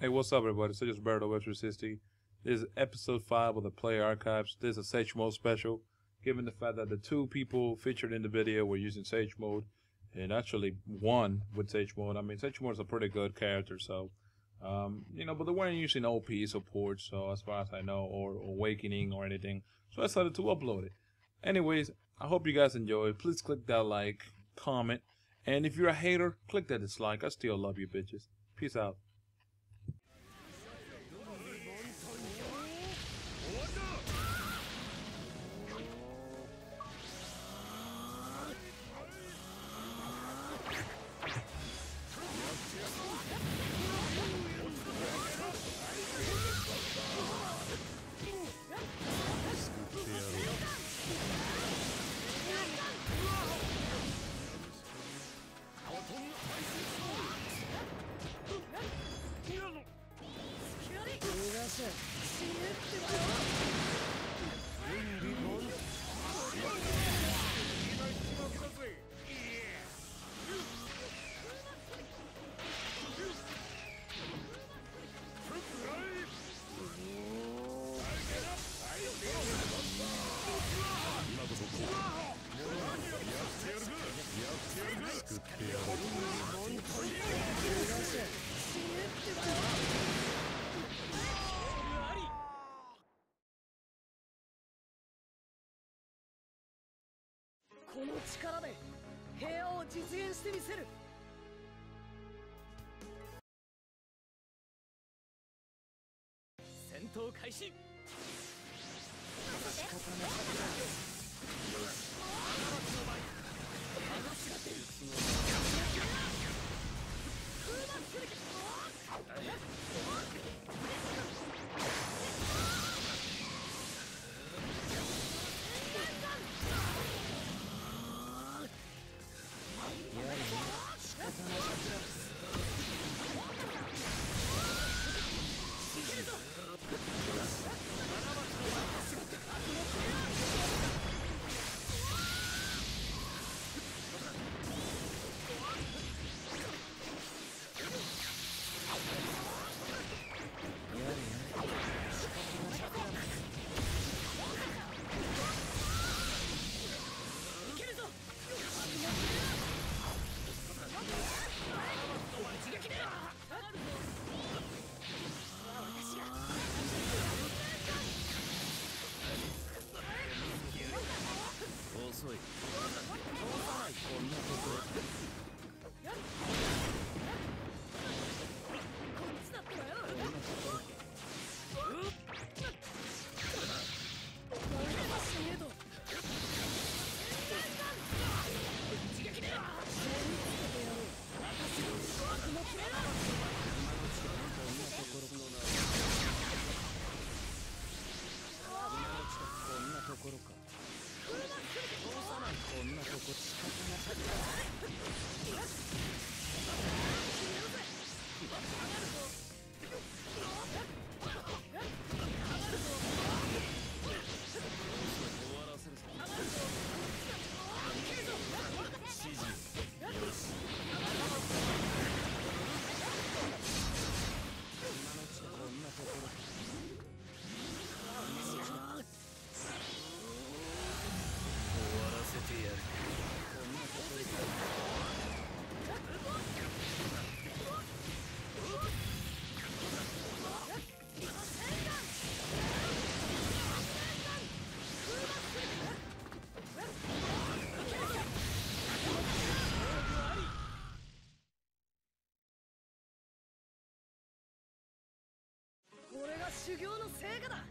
Hey, what's up, everybody? So just Roberto Web 360. This is episode 5 of the Player Archives. This is a Sage Mode special, given the fact that the two people featured in the video were using Sage Mode, and actually one with Sage Mode. I mean, Sage Mode is a pretty good character, so, um, you know, but they weren't using OP support, so as far as I know, or Awakening or anything. So I decided to upload it. Anyways, I hope you guys enjoy. Please click that like, comment, and if you're a hater, click that dislike. I still love you, bitches. Peace out. この力で平和を実現してみせる。戦闘開始。修行の成果だ。